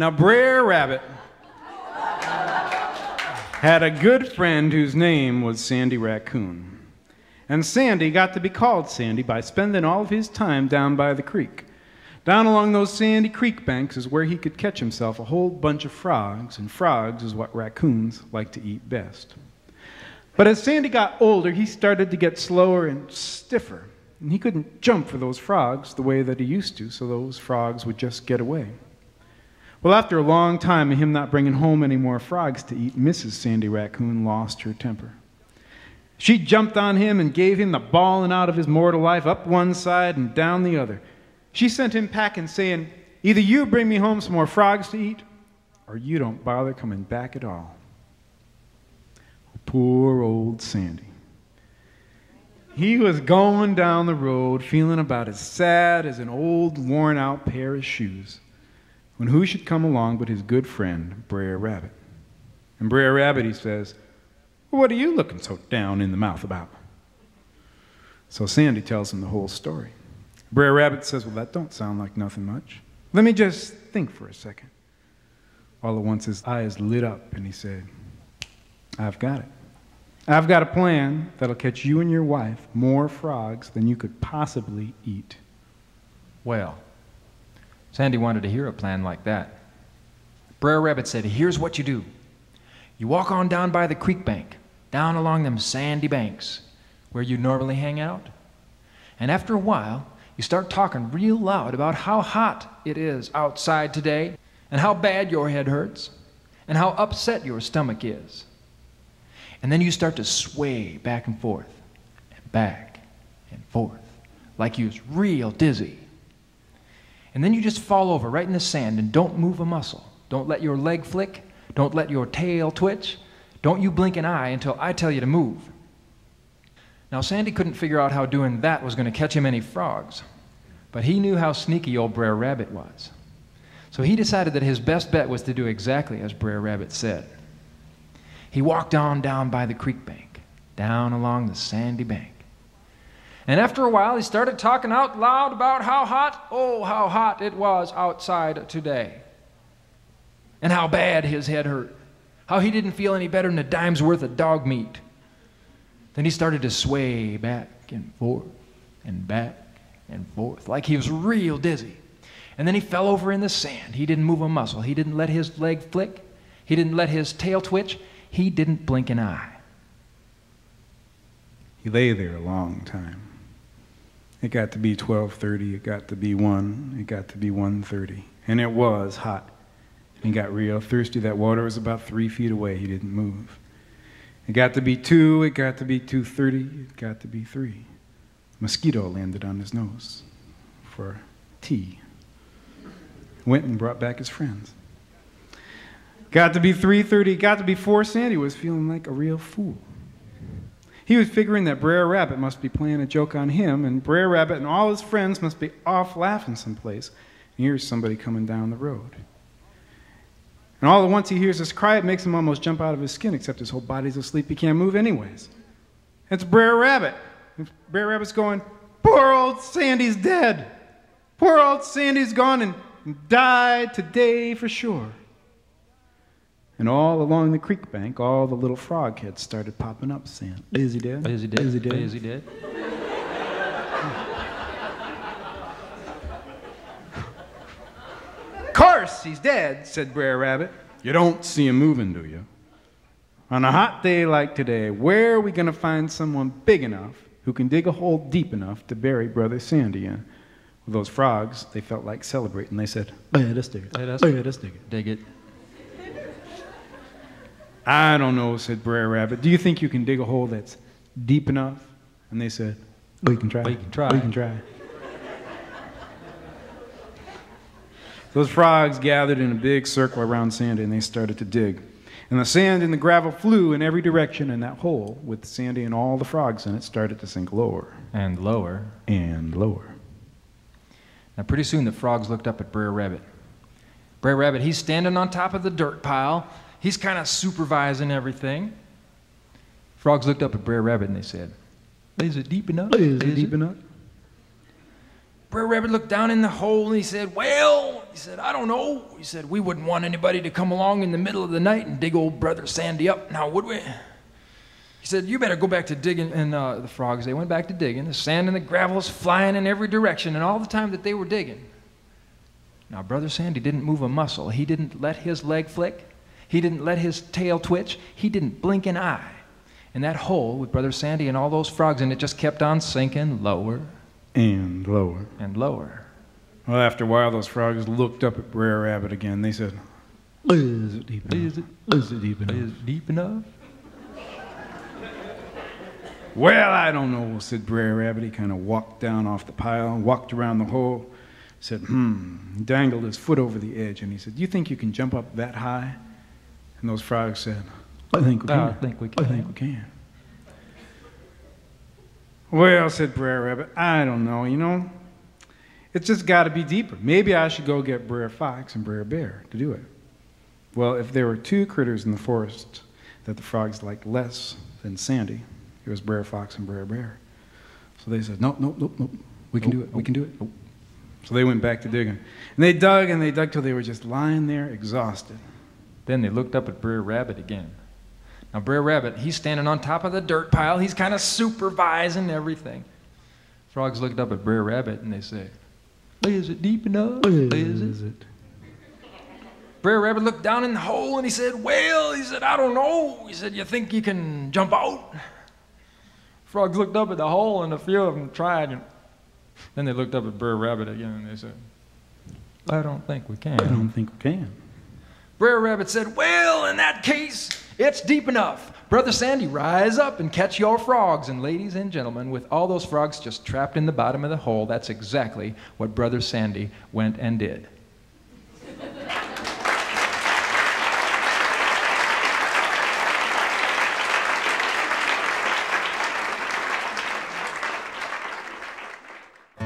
Now, Brer Rabbit had a good friend whose name was Sandy Raccoon. And Sandy got to be called Sandy by spending all of his time down by the creek. Down along those sandy creek banks is where he could catch himself a whole bunch of frogs, and frogs is what raccoons like to eat best. But as Sandy got older, he started to get slower and stiffer, and he couldn't jump for those frogs the way that he used to, so those frogs would just get away. Well, after a long time of him not bringing home any more frogs to eat, Mrs. Sandy Raccoon lost her temper. She jumped on him and gave him the bawling out of his mortal life up one side and down the other. She sent him packing, saying, Either you bring me home some more frogs to eat, or you don't bother coming back at all. Poor old Sandy. He was going down the road feeling about as sad as an old worn out pair of shoes when who should come along but his good friend, Brer Rabbit. And Brer Rabbit, he says, What are you looking so down in the mouth about? So Sandy tells him the whole story. Brer Rabbit says, Well, that don't sound like nothing much. Let me just think for a second. All at once his eyes lit up and he said, I've got it. I've got a plan that'll catch you and your wife more frogs than you could possibly eat. Well, Sandy wanted to hear a plan like that. Brer Rabbit said, Here's what you do. You walk on down by the creek bank, down along them sandy banks where you normally hang out. And after a while, you start talking real loud about how hot it is outside today, and how bad your head hurts, and how upset your stomach is. And then you start to sway back and forth, and back and forth, like you was real dizzy. And then you just fall over right in the sand and don't move a muscle. Don't let your leg flick. Don't let your tail twitch. Don't you blink an eye until I tell you to move. Now, Sandy couldn't figure out how doing that was going to catch him any frogs, but he knew how sneaky old Brer Rabbit was. So he decided that his best bet was to do exactly as Brer Rabbit said. He walked on down by the creek bank, down along the sandy bank. And after a while, he started talking out loud about how hot, oh, how hot it was outside today. And how bad his head hurt. How he didn't feel any better than a dime's worth of dog meat. Then he started to sway back and forth and back and forth like he was real dizzy. And then he fell over in the sand. He didn't move a muscle. He didn't let his leg flick. He didn't let his tail twitch. He didn't blink an eye. He lay there a long time. It got to be 12:30, it got to be 1, it got to be 1:30, and it was hot. And he got real thirsty. That water was about 3 feet away. He didn't move. It got to be 2, it got to be 2:30, it got to be 3. Mosquito landed on his nose for tea. Went and brought back his friends. Got to be 3:30, got to be 4. Sandy was feeling like a real fool. He was figuring that Brer Rabbit must be playing a joke on him, and Brer Rabbit and all his friends must be off laughing someplace. And here's somebody coming down the road. And all at once he hears this cry, it makes him almost jump out of his skin, except his whole body's asleep. He can't move anyways. It's Brer Rabbit. Brer Rabbit's going, Poor old Sandy's dead. Poor old Sandy's gone and died today for sure. And all along the creek bank, all the little frog heads started popping up, saying, Is he dead? Is he dead? Is he dead? Is he dead? Of course he's dead, said Brer Rabbit. You don't see him moving, do you? On a hot day like today, where are we going to find someone big enough who can dig a hole deep enough to bury Brother Sandy in? Well, those frogs, they felt like celebrating. They said, Let us dig it. Let us- Let us dig it. Dig it. I don't know, said Brer Rabbit. Do you think you can dig a hole that's deep enough? And they said, oh, We can try. Oh, we can try. Oh, we can try. Those frogs gathered in a big circle around Sandy and they started to dig. And the sand and the gravel flew in every direction, and that hole with Sandy and all the frogs in it started to sink lower And lower. and lower. Now, pretty soon the frogs looked up at Brer Rabbit. Brer Rabbit, he's standing on top of the dirt pile. He's kind of supervising everything. Frogs looked up at Brer Rabbit and they said, Is it deep enough? Is it deep enough? Brer Rabbit looked down in the hole and he said, Well, he said, I don't know. He said, We wouldn't want anybody to come along in the middle of the night and dig old Brother Sandy up, now would we? He said, You better go back to digging. And uh, the frogs, they went back to digging. The sand and the gravel was flying in every direction, and all the time that they were digging. Now, Brother Sandy didn't move a muscle. He didn't let his leg flick. He didn't let his tail twitch. He didn't blink an eye. And that hole with Brother Sandy and all those frogs in it just kept on sinking lower And lower. and lower. Well, after a while, those frogs looked up at Brer Rabbit again. They said, Is it deep enough? Is it, Is it deep enough? is it deep enough? Well, I don't know, said Brer Rabbit. He kind of walked down off the pile, walked around the hole, said, hmm, dangled his foot over the edge, and he said, You think you can jump up that high? And those frogs said, I think we can. I think we can. I think we can. Well, said Brer Rabbit, I don't know, you know. It's just got to be deeper. Maybe I should go get Brer Fox and Brer Bear to do it. Well, if there were two critters in the forest that the frogs liked less than Sandy, it was Brer Fox and Brer Bear. So they said, Nope, nope, nope, nope. We can do it. We can do it. So they went back to digging. And they dug and they dug till they were just lying there exhausted. Then they looked up at Brer Rabbit again. Now, Brer Rabbit, he's standing on top of the dirt pile. He's kind of supervising everything. Frogs looked up at Brer Rabbit and they say, Is it deep enough? Is it? it? Brer Rabbit looked down in the hole and he said, Well, he said, I don't know. He said, You think you can jump out? Frogs looked up at the hole and a few of them tried. And then they looked up at Brer Rabbit again and they said, I don't think we can. I don't think we can. Brer Rabbit said, Well, in that case, it's deep enough. Brother Sandy, rise up and catch your frogs. And ladies and gentlemen, with all those frogs just trapped in the bottom of the hole, that's exactly what Brother Sandy went and did.